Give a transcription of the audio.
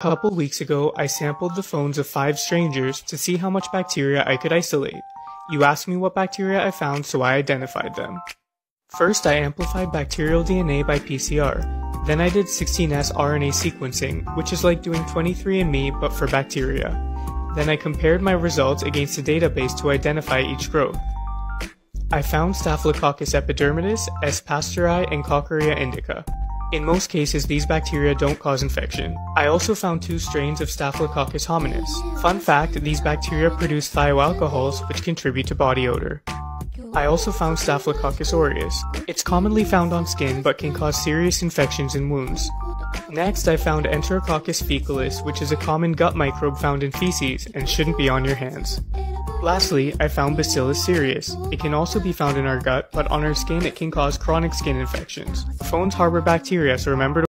couple weeks ago, I sampled the phones of five strangers to see how much bacteria I could isolate. You asked me what bacteria I found, so I identified them. First, I amplified bacterial DNA by PCR. Then I did 16S RNA sequencing, which is like doing 23andMe but for bacteria. Then I compared my results against a database to identify each growth. I found Staphylococcus epidermidis, S. pasteuri, and Kocuria indica. In most cases, these bacteria don't cause infection. I also found two strains of Staphylococcus hominis. Fun fact, these bacteria produce thioalcohols, which contribute to body odor. I also found Staphylococcus aureus. It's commonly found on skin, but can cause serious infections and wounds. Next, I found Enterococcus faecalis, which is a common gut microbe found in feces and shouldn't be on your hands. Lastly, I found Bacillus cereus. It can also be found in our gut, but on our skin it can cause chronic skin infections. Phones harbor bacteria, so remember to